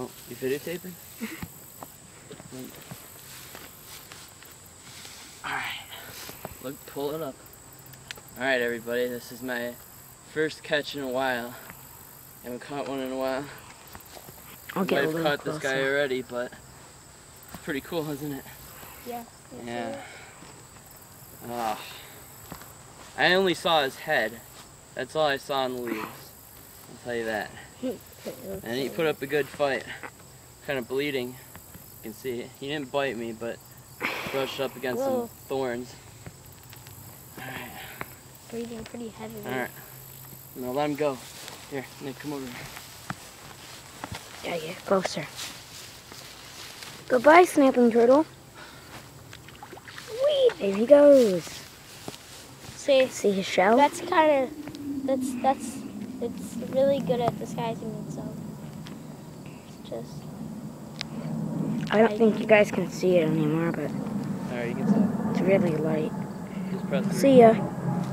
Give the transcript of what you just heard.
Oh, you videotaping? Alright. Look, pull it up. Alright, everybody, this is my first catch in a while. I haven't caught one in a while. I'll get Might a have little caught this guy already, but it's pretty cool, isn't it? Yeah. Yeah. Ah. I only saw his head. That's all I saw in the leaves. I'll tell you that. And he put up a good fight. Kind of bleeding. You can see He didn't bite me, but brushed up against Whoa. some thorns. Alright, Breathing pretty heavily. alright. Now let him go. Here, Nick, come over here. Yeah, get closer. Goodbye, snapping turtle. Whee! There he goes. See, See his shell? that's kind of that's that's it's really good at disguising itself. It's just I don't think you guys can see it anymore, but Alright, you can see. it's really light. Just press. See ya.